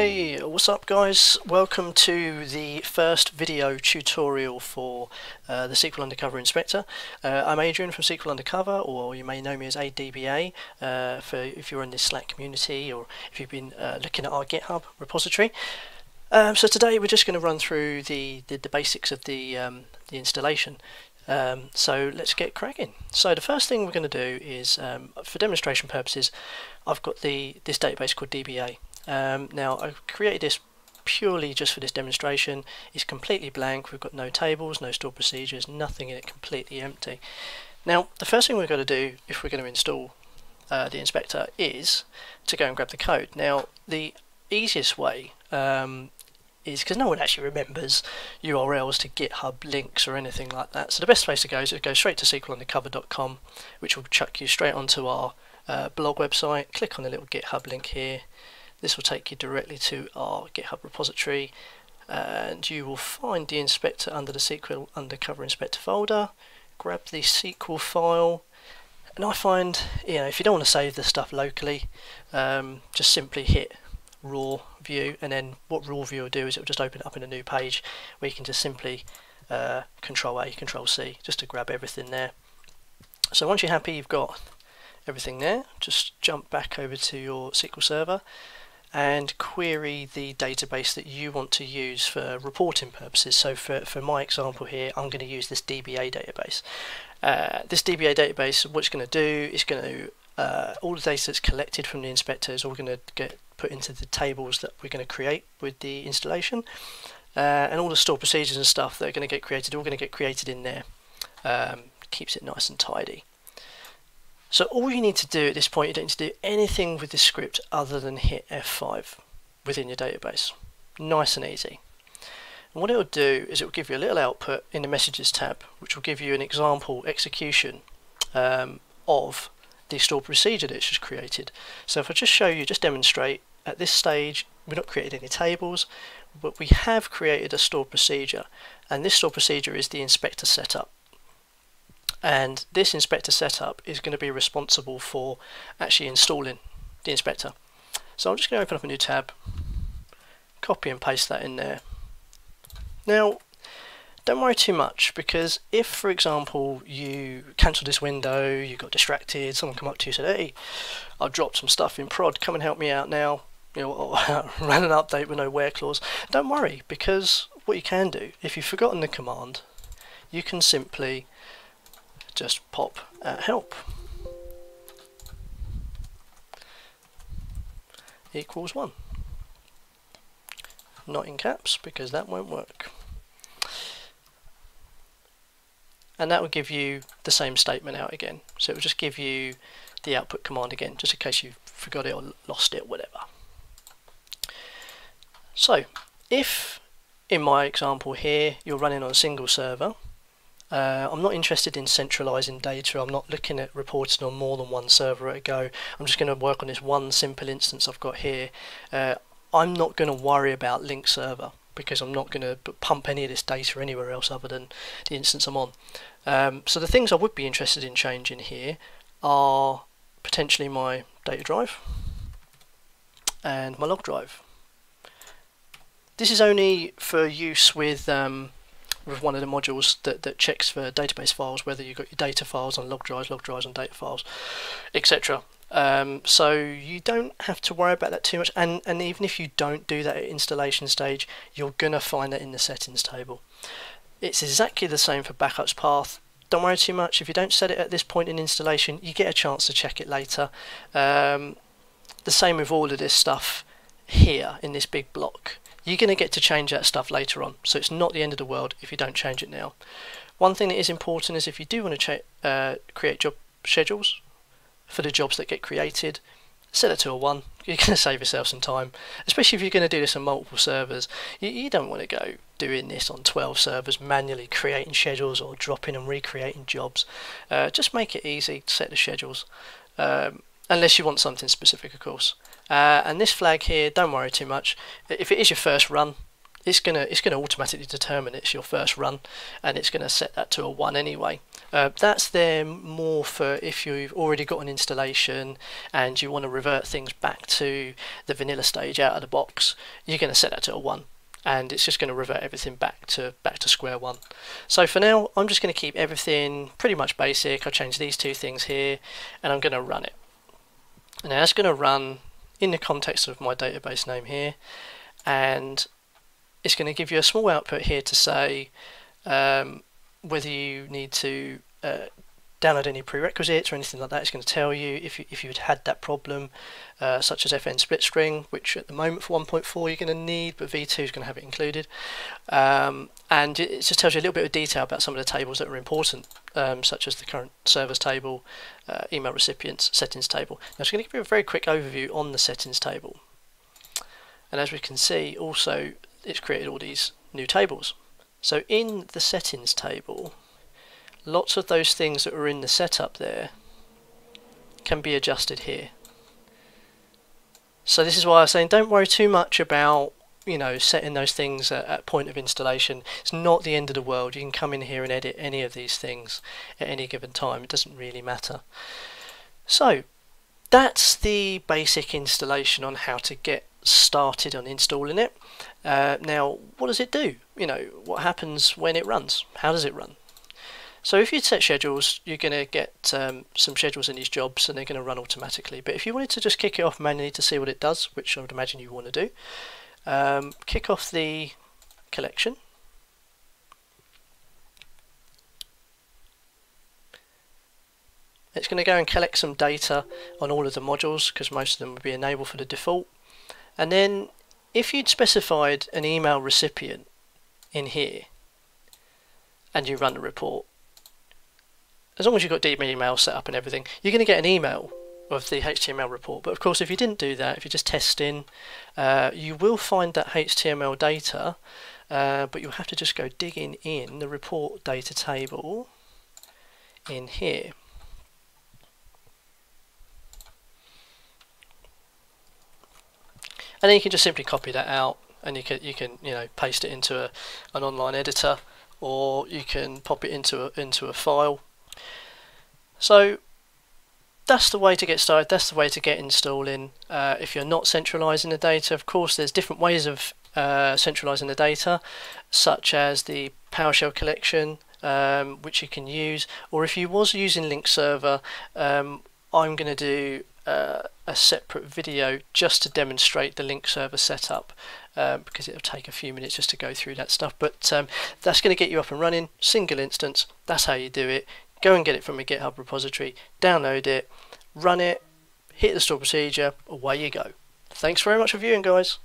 Hey, what's up guys? Welcome to the first video tutorial for uh, the SQL Undercover Inspector. Uh, I'm Adrian from SQL Undercover, or you may know me as ADBA uh, for if you're in this Slack community or if you've been uh, looking at our GitHub repository. Um, so today we're just going to run through the, the, the basics of the, um, the installation. Um, so let's get cracking. So the first thing we're going to do is, um, for demonstration purposes, I've got the this database called DBA. Um, now I've created this purely just for this demonstration. It's completely blank. We've got no tables, no stored procedures, nothing in it, completely empty. Now the first thing we've got to do if we're going to install uh, the inspector is to go and grab the code. Now the easiest way um, is because no one actually remembers URLs to GitHub links or anything like that. So the best place to go is to go straight to SQLundercover.com, which will chuck you straight onto our uh, blog website. Click on the little GitHub link here, this will take you directly to our GitHub repository and you will find the inspector under the SQL Undercover Inspector folder. Grab the SQL file and I find, you know, if you don't want to save the stuff locally, um, just simply hit raw view and then what raw view will do is it will just open up in a new page where you can just simply uh, control A, control C just to grab everything there. So once you're happy you've got everything there, just jump back over to your SQL server and query the database that you want to use for reporting purposes. So for, for my example here, I'm going to use this DBA database. Uh, this DBA database, what it's going to do is going to, uh, all the data that's collected from the inspector is all going to get put into the tables that we're going to create with the installation. Uh, and all the store procedures and stuff that are going to get created, all going to get created in there. Um, keeps it nice and tidy. So all you need to do at this point, you don't need to do anything with the script other than hit F5 within your database. Nice and easy. And what it will do is it will give you a little output in the messages tab, which will give you an example execution um, of the stored procedure that it's just created. So if I just show you, just demonstrate, at this stage we've not created any tables, but we have created a stored procedure, and this stored procedure is the inspector setup and this inspector setup is going to be responsible for actually installing the inspector. So I'm just going to open up a new tab, copy and paste that in there. Now, don't worry too much because if, for example, you cancel this window, you got distracted, someone come up to you and said, "Hey, I've dropped some stuff in prod, come and help me out now," you know, ran an update with no where clause. Don't worry because what you can do, if you've forgotten the command, you can simply just pop at help. Equals 1 not in caps because that won't work. And that will give you the same statement out again. So it will just give you the output command again just in case you forgot it or lost it whatever. So if in my example here you're running on a single server uh, I'm not interested in centralizing data. I'm not looking at reporting on more than one server at a go. I'm just going to work on this one simple instance I've got here. Uh, I'm not going to worry about link server because I'm not going to pump any of this data anywhere else other than the instance I'm on. Um, so the things I would be interested in changing here are potentially my data drive and my log drive. This is only for use with um, with one of the modules that, that checks for database files, whether you've got your data files on log drives, log drives on data files, etc. Um, so you don't have to worry about that too much and, and even if you don't do that at installation stage, you're going to find that in the settings table. It's exactly the same for backups path. Don't worry too much. If you don't set it at this point in installation, you get a chance to check it later. Um, the same with all of this stuff here in this big block you're going to get to change that stuff later on. So it's not the end of the world if you don't change it now. One thing that is important is if you do want to uh, create job schedules for the jobs that get created, set it to a 1. You're going to save yourself some time, especially if you're going to do this on multiple servers. You, you don't want to go doing this on 12 servers, manually creating schedules or dropping and recreating jobs. Uh, just make it easy set the schedules, um, unless you want something specific, of course. Uh, and this flag here, don't worry too much. If it is your first run, it's gonna it's gonna automatically determine it's your first run, and it's gonna set that to a one anyway. Uh, that's there more for if you've already got an installation and you want to revert things back to the vanilla stage out of the box. You're going to set that to a one, and it's just going to revert everything back to back to square one. So for now, I'm just going to keep everything pretty much basic. I'll change these two things here, and I'm going to run it. And now it's going to run in the context of my database name here, and it's going to give you a small output here to say um, whether you need to uh, download any prerequisites or anything like that. It's going to tell you if you if you'd had that problem, uh, such as FN split string, which at the moment for 1.4 you're going to need, but V2 is going to have it included. Um, and it just tells you a little bit of detail about some of the tables that are important, um, such as the current servers table, uh, email recipients, settings table. Now, it's going to give you a very quick overview on the settings table. And as we can see, also it's created all these new tables. So in the settings table, lots of those things that were in the setup there can be adjusted here. So this is why I was saying don't worry too much about you know setting those things at, at, point of installation. It's not the end of the world. You can come in here and edit any of these things at any given time. It doesn't really matter. So that's the basic installation on how to get started on installing it. Uh, now, what does it do? You know, what happens when it runs? How does it run? So if you set schedules, you're going to get um, some schedules in these jobs and they're going to run automatically. But if you wanted to just kick it off manually to see what it does, which I would imagine you want to do, um, kick off the collection. It's going to go and collect some data on all of the modules because most of them will be enabled for the default. And then if you'd specified an email recipient in here and you run the report, as long as you've got DB Mail set up and everything, you're going to get an email of the HTML report. But of course, if you didn't do that, if you're just testing, uh, you will find that HTML data, uh, but you'll have to just go digging in the report data table in here. And then you can just simply copy that out and you can you can you know paste it into a, an online editor or you can pop it into a, into a file so that's the way to get started. That's the way to get installing. Uh, if you're not centralizing the data, of course, there's different ways of uh, centralizing the data, such as the PowerShell collection, um, which you can use. Or if you was using Link Server, um, I'm going to do uh, a separate video just to demonstrate the link server setup uh, because it'll take a few minutes just to go through that stuff but um, that's going to get you up and running single instance that's how you do it go and get it from a GitHub repository, download it, run it, hit the store procedure, away you go. Thanks very much for viewing guys.